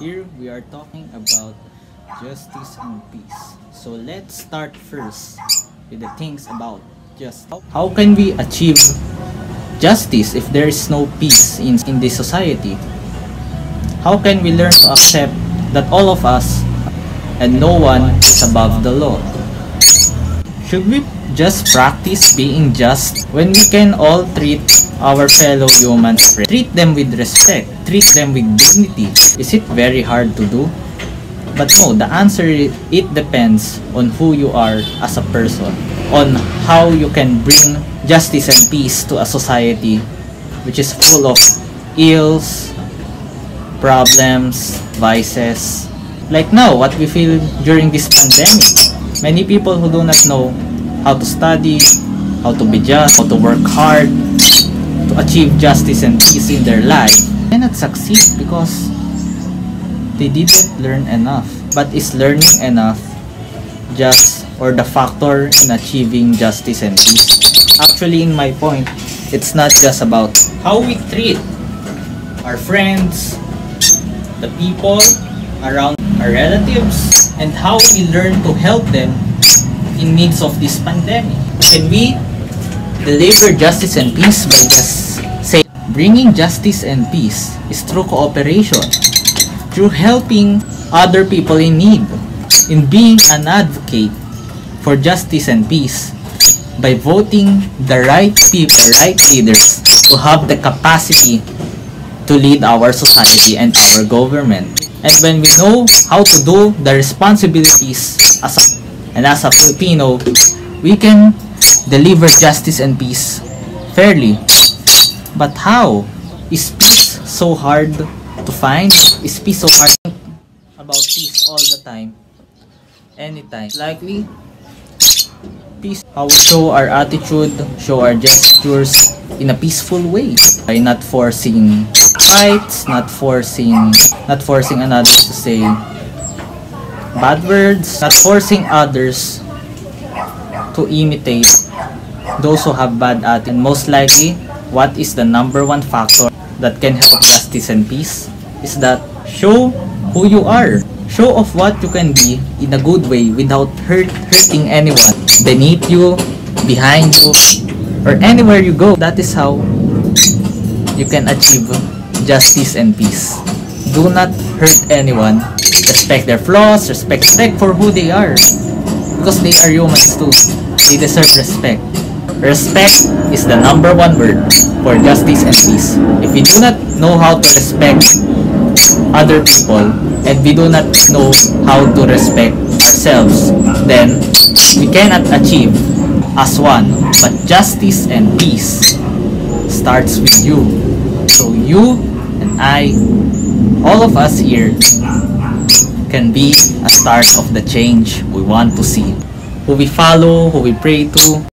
Here we are talking about justice and peace. So let's start first with the things about just how can we achieve justice if there is no peace in, in this society? How can we learn to accept that all of us and no one is above the law? Should we just practice being just when we can all treat our fellow humans treat them with respect treat them with dignity is it very hard to do? But no the answer it depends on who you are as a person on how you can bring justice and peace to a society which is full of ills problems vices. Like now what we feel during this pandemic many people who do not know how to study, how to be just, how to work hard to achieve justice and peace in their life cannot succeed because they didn't learn enough. But is learning enough just or the factor in achieving justice and peace? Actually, in my point, it's not just about how we treat our friends, the people around our relatives, and how we learn to help them in midst of this pandemic? Can we deliver justice and peace by just say bringing justice and peace is through cooperation, through helping other people in need, in being an advocate for justice and peace by voting the right people, right leaders who have the capacity to lead our society and our government. And when we know how to do the responsibilities as a and as a Filipino, we can deliver justice and peace fairly. But how? Is peace so hard to find? Is peace so hard about peace all the time? Anytime. Likely, peace. How we show our attitude, show our gestures in a peaceful way. By not forcing fights, not forcing, not forcing another to say bad words, not forcing others to imitate those who have bad attitude. Most likely, what is the number one factor that can help justice and peace is that show who you are. Show off what you can be in a good way without hurt, hurting anyone beneath you, behind you, or anywhere you go. That is how you can achieve justice and peace. Do not hurt anyone respect their flaws, respect, respect for who they are. Because they are humans too. They deserve respect. Respect is the number one word for justice and peace. If you do not know how to respect other people and we do not know how to respect ourselves, then we cannot achieve as one. But justice and peace starts with you. So you and I, all of us here, can be a start of the change we want to see. Who we follow, who we pray to,